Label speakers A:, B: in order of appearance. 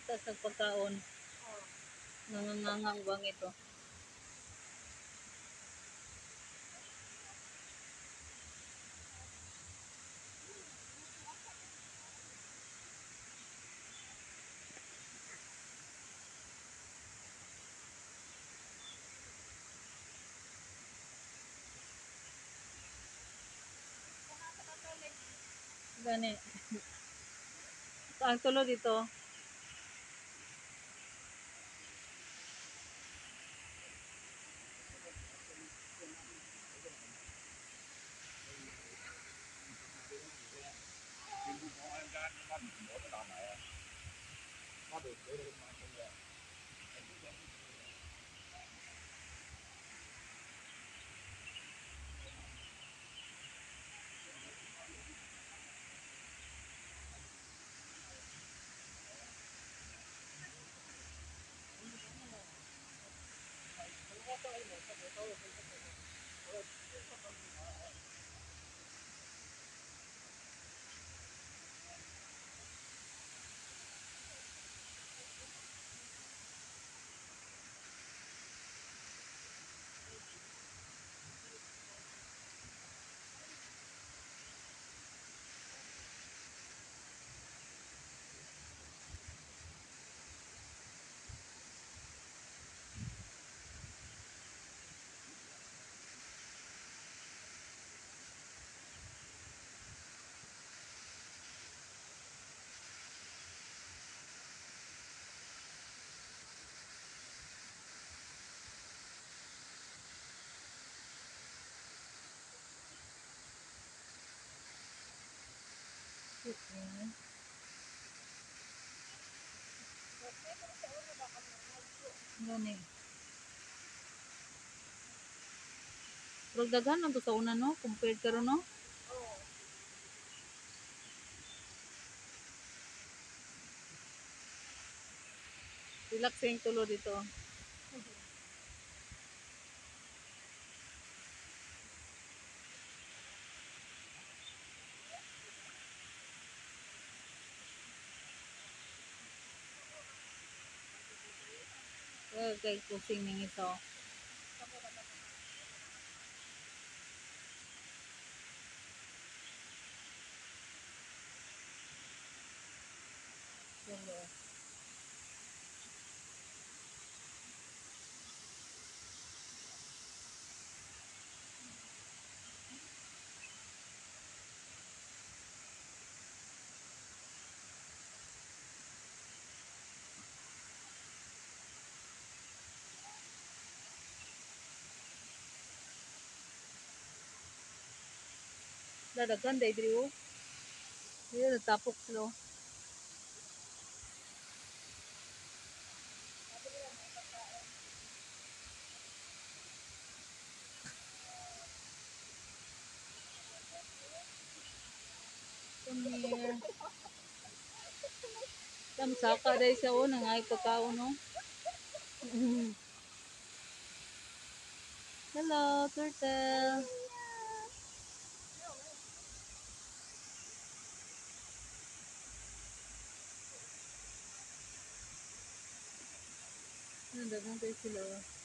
A: yata sa pagkaon. Bang ito. Gani. Ang tulo dito.
B: 我都打埋啊，花到水都唔使嘅。我都係冇，
A: Okay. Gani. Pero daghan lang to sa una no, compared karon no. Relaxing tulo dito. Kay kusing ning ito. Dadagan day diri oh. Dili natapok sila. Tam saka day siya oh, nangay pagkaon no. Hello, turtle. Ano, dagang tayo sila. oh.